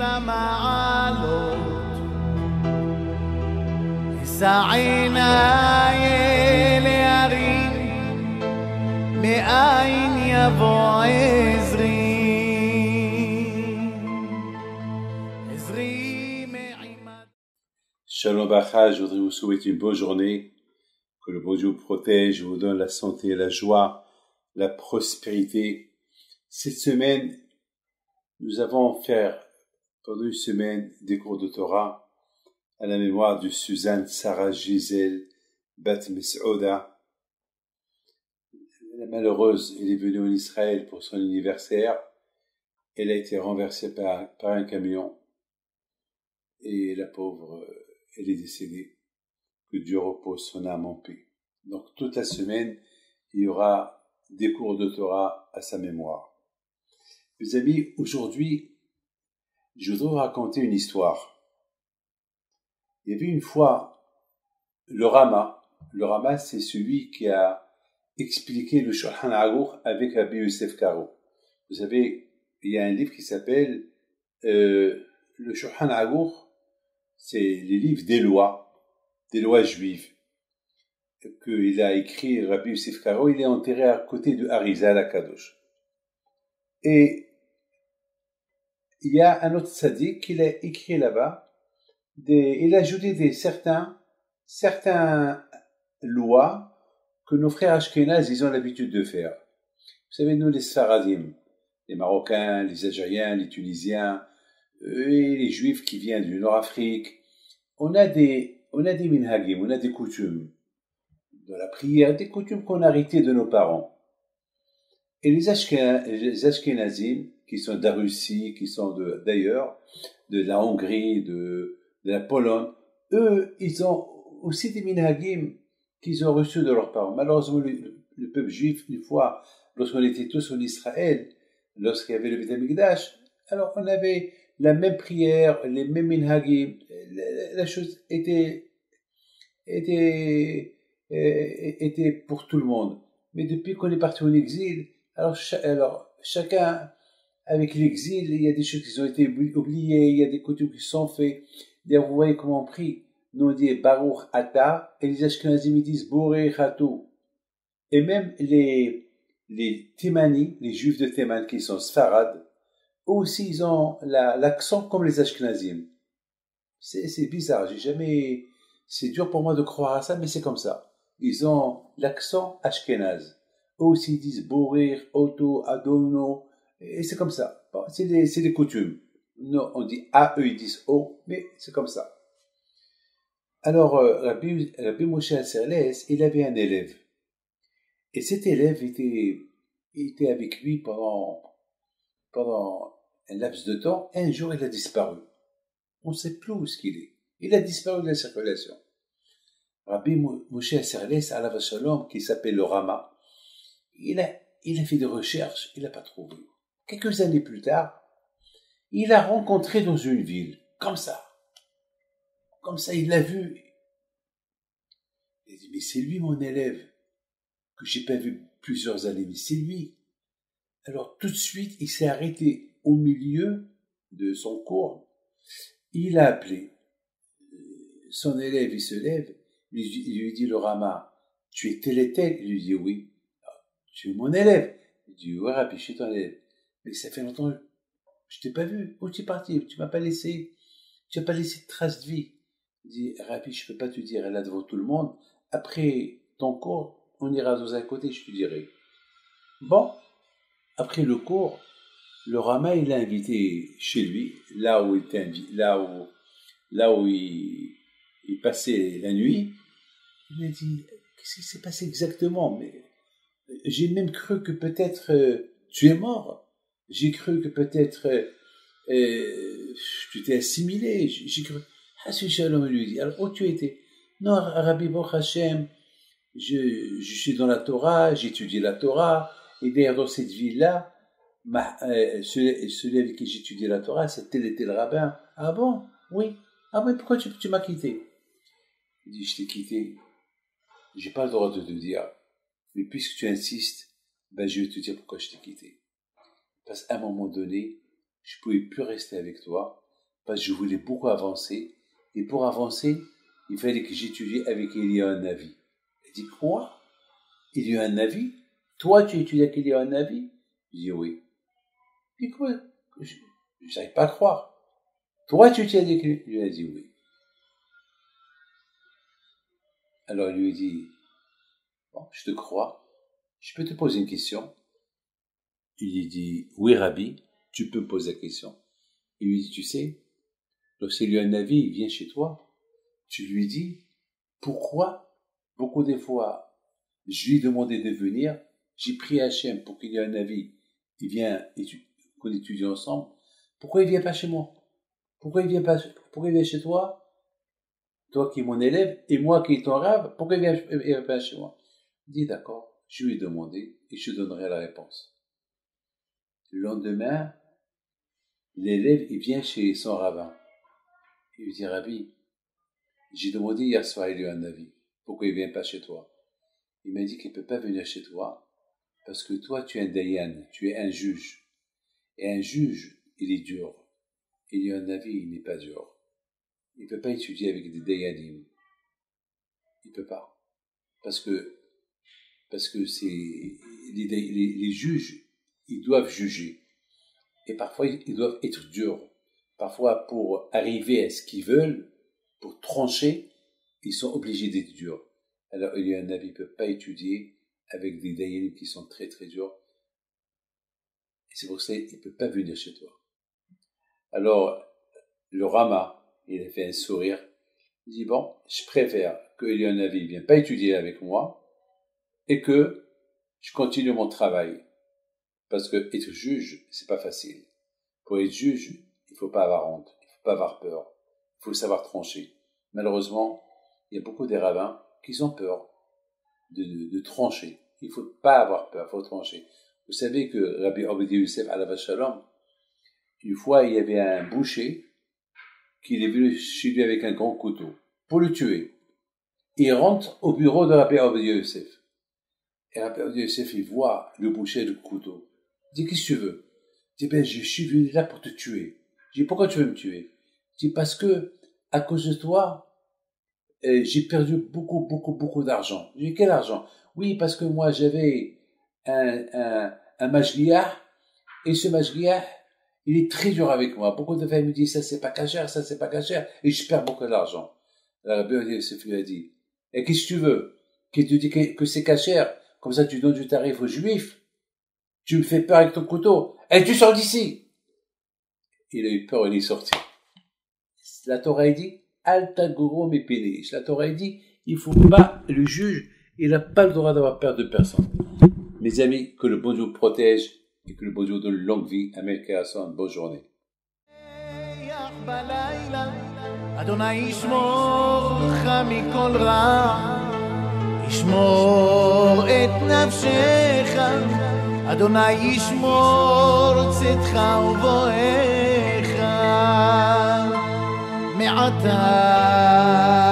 למעלות, אשא עיניי אל ההרים, מאין יבוא עזרי. עזרי מעימד Shalom Bacha, je voudrais vous souhaiter une bonne journée, que le bon Dieu vous protège, vous donne la santé, la joie, la prospérité. Cette semaine, nous avons fait pendant une semaine des cours de Torah à la mémoire de Suzanne Sarah Gisèle Bat Mesouda. La malheureuse, elle est venue en Israël pour son anniversaire. Elle a été renversée par, un camion. Et la pauvre, elle est décédée. Que Dieu repose son âme en paix. Donc toute la semaine, il y aura des cours de Torah à sa mémoire. Mes amis, aujourd'hui, je voudrais vous raconter une histoire. Il y avait une fois le Rama. Le Rama, c'est celui qui a expliqué le Shulchan Aruch avec Rabbi Yosef Karo. Vous savez, il y a un livre qui s'appelle euh, le Shulchan Aruch, c'est les livres des lois, des lois juives, qu'il a écrit Rabbi Yosef Karo, il est enterré à côté de Harizal à Kadosh. Et il y a un autre sadique qu'il a écrit là-bas, il a ajouté des certains, certains lois que nos frères Ashkenaz, ils ont l'habitude de faire. Vous savez, nous, les Sfaradim, les Marocains, les Algériens, les Tunisiens, euh, et les Juifs qui viennent du Nord-Afrique, on a des, on a des minhagim, on a des coutumes de la prière, des coutumes qu'on a héritées de nos parents. Et les, Ashkenazim, qui sont de la Russie, qui sont d'ailleurs, de, la Hongrie, de, la Pologne, eux, ils ont aussi des minhagim qu'ils ont reçus de leurs parents. Malheureusement, le, le peuple juif, une fois, lorsqu'on était tous en Israël, lorsqu'il y avait le Beth Amikdash, alors on avait la même prière, les mêmes minhagim, la, la chose était, était, euh, était pour tout le monde. Mais depuis qu'on est parti en exil, alors, alors chacun, avec l'exil, il y a des choses qui ont été oubli- oubliées, il y a des coutumes qui sont faites. D'ailleurs, vous voyez comment on prie. Nous, on dit Baruch Ata, et les Ashkenazim ils disent Boré Chatou. Et même les, les Thémani, les Juifs de Théman qui sont Sfarad, aussi ils ont la- l'accent comme les Ashkenazim. C'est bizarre, j'ai jamais. C'est dur pour moi de croire à ça, mais c'est comme ça. Ils ont l'accent ashkénaze. Aussi disent Borir, Oto, Adono, et c'est comme ça. C'est c'est les coutumes. Nous, on dit A, eux ils disent O, mais c'est comme ça. Alors, euh, Rabbi, Rabbi Moshe Asserles, il avait un élève. Et cet élève était, était avec lui pendant, pendant un laps de temps. Un jour, il a disparu. On ne sait plus où est-ce qu'il est. Il a disparu de la circulation. Rabbi Mo- Moshe Asserles, à Shalom, qui s'appelle le Rama, il a, a fait des recherches, il n'a pas trouvé. Quelques années plus tard, il a rencontré dans une ville, comme ça. Comme ça, il l'a vu. Il a dit, mais c'est lui mon élève, que j'ai pas vu plusieurs années, mais c'est lui. Alors tout de suite, il s'est arrêté au milieu de son cours. Il a appelé. Euh, Son élève, il se lève, il lui dit le Rama, tu es tel et tel? Il lui dit oui. Tu es mon élève Il dit ouais, Rabbi, je suis ton élève. Mais ça fait longtemps, je t'ai pas vu. Où tu es parti? Tu m'as pas laissé, tu n'as pas laissé de trace de vie. Il dit Rabbi, je peux pas te dire là devant tout le monde. Après ton cours, on ira dans un côté, je te dirai. Bon, après le cours, le Rama, il l'a invité chez lui, là où il était là où, là où il, il passait la nuit. Il m'a dit, qu'est-ce qui s'est passé exactement? Mais j'ai même cru que peut-être euh, tu es mort. J'ai cru que peut-être euh, euh, tu t'es assimilé. J'ai cru. Shalom lui dit. Alors, où tu étais? Non, Rabbi Baruch Hashem, je, je suis dans la Torah, j'étudie la Torah, et d'ailleurs dans cette ville-là, celui, avec qui j'étudiais la Torah, tel et tel rabbin. Ah bon? Oui. Ah mais pourquoi tu, tu m'as quitté? Il dit, je t'ai quitté. J'ai pas le droit de te dire. Mais puisque tu insistes, ben je vais te dire pourquoi je t'ai quitté. Parce qu'à un moment donné, je pouvais plus rester avec toi. parce que je voulais beaucoup avancer. Et pour avancer, il fallait que j'étudie avec Elia un avis. Il dit, quoi? Il y a un avis? Toi, tu étudies avec Elia un avis? Je dis, oui. Dit, quoi? Je n'arrive pas à croire. Toi, tu étudies avec lui Il a dit, oui. Alors il lui dit, bon, je te crois, je peux te poser une question. Il lui dit, oui, Rabbi, tu peux poser la question. Il lui dit, tu sais, lorsqu'il y a un avis, il vient chez toi, tu lui dis, pourquoi Beaucoup des fois, je lui ai demandé de venir, j'ai pris Hachem pour qu'il y ait un avis, il vient, qu'on étudie ensemble, pourquoi il vient pas chez moi? Pourquoi il vient pas, pourquoi il chez toi? Toi qui es mon élève et moi qui est ton rave, pourquoi il vient pas chez moi? Dit d'accord, je lui ai demandé et je donnerai la réponse. Le lendemain, l'élève il vient chez son rabbin. Il lui dit Rabbi, j'ai demandé hier soir, il lui a un avis. Pourquoi il vient pas chez toi? Il m'a dit qu'il peut pas venir chez toi parce que toi tu es un dayan, tu es un juge. Et un juge, il est dur. Il y a un avis, il n'est pas dur. Il ne peut pas étudier avec des dayanim. Il ne peut pas. Parce que, parce que c'est, les, juges, ils doivent juger. Et parfois, ils doivent être durs. Parfois, pour arriver à ce qu'ils veulent, pour trancher, ils sont obligés d'être durs. Alors, il y a un avis, ne peut pas étudier avec des dayanim qui sont très très durs. C'est pour ça qu'il ne peut pas venir chez toi. Alors, le Rama, il a fait un sourire. Il dit, bon, je préfère que Navi ne vienne pas étudier avec moi et que je continue mon travail. Parce que être juge, c'est pas facile. Pour être juge, il faut pas avoir honte, il faut pas avoir peur, il faut savoir trancher. Malheureusement, il y a beaucoup des rabbins qui ont peur de, de, trancher. Il faut pas avoir peur, il faut trancher. Vous savez que Rabbi Obadiah Youssef à la Shalom, une fois, il y avait un boucher qu'il est venu chez lui avec un grand couteau pour le tuer. Il rentre au bureau de Rabbi Obadiah Yosef. Et Rabbi Obadiah Yosef, il voit le boucher du couteau. Il dit, qu'est-ce que tu veux? Il dit, ben, je suis venu là pour te tuer. Je dis, pourquoi tu veux me tuer? Dit, parce que, à cause de toi, euh, j'ai perdu beaucoup, beaucoup, beaucoup d'argent. J'ai dit, quel argent? Oui, parce que moi, j'avais un, un, un et ce majliah, il est très dur avec moi. Beaucoup de femmes me disent, ça c'est pas cachère, ça c'est pas cachère, et je perds beaucoup d'argent. La Rabbi a dit, et qu'est-ce que tu veux? Qu'il te dit que, c'est cachère, comme ça tu donnes du tarif aux juifs. Tu me fais peur avec ton couteau. Et tu sors d'ici. Il a eu peur, il est sorti. La Torah a dit, Altagoro me La Torah a dit, il faut pas, le juge, il n'a pas le droit d'avoir peur de personne. Mes amis, que le bon Dieu protège et que le beau Dieu donne longue vie à Melchiasson. Bonne journée. אדוני ישמור לך מכל רע, ישמור את נפשך, אדוני ישמור צאתך ובואך. מעתה